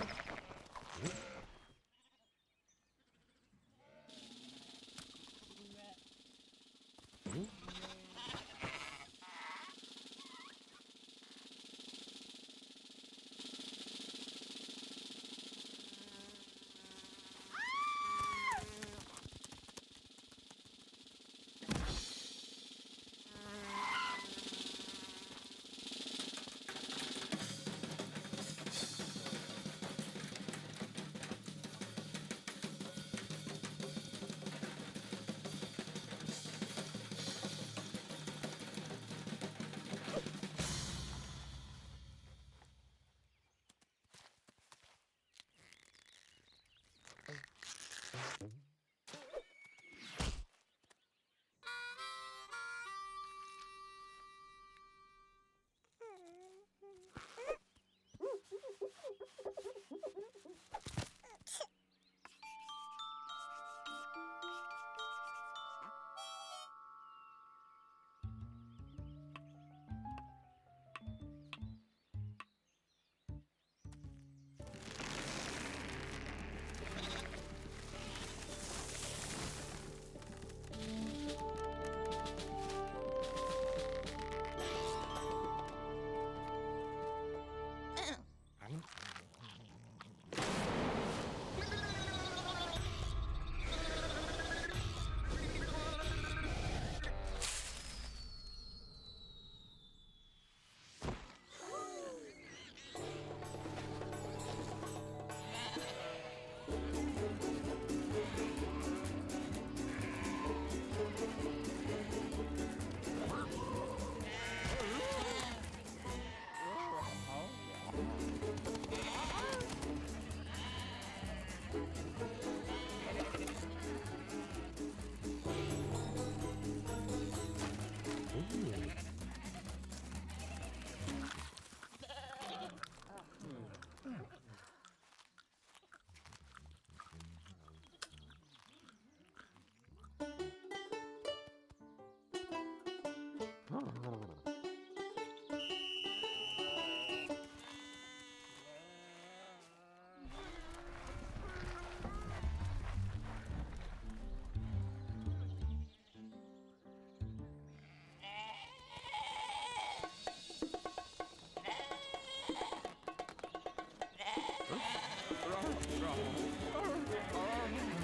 Yeah. oh um, um.